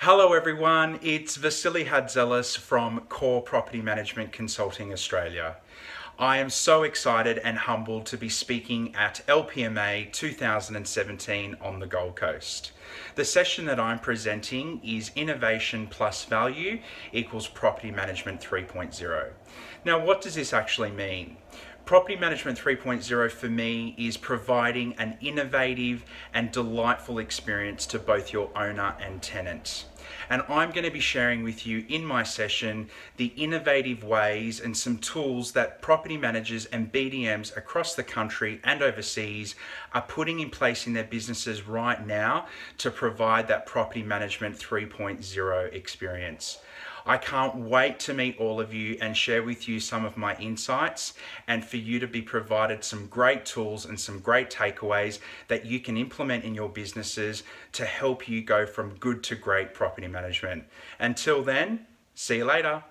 Hello everyone, it's Vasili Hadzellis from Core Property Management Consulting Australia. I am so excited and humbled to be speaking at LPMA 2017 on the Gold Coast. The session that I'm presenting is Innovation plus Value equals Property Management 3.0. Now, what does this actually mean? Property Management 3.0 for me is providing an innovative and delightful experience to both your owner and tenant. And I'm going to be sharing with you in my session the innovative ways and some tools that property managers and BDMs across the country and overseas are putting in place in their businesses right now to provide that Property Management 3.0 experience. I can't wait to meet all of you and share with you some of my insights and for you to be provided some great tools and some great takeaways that you can implement in your businesses to help you go from good to great property management. Until then, see you later.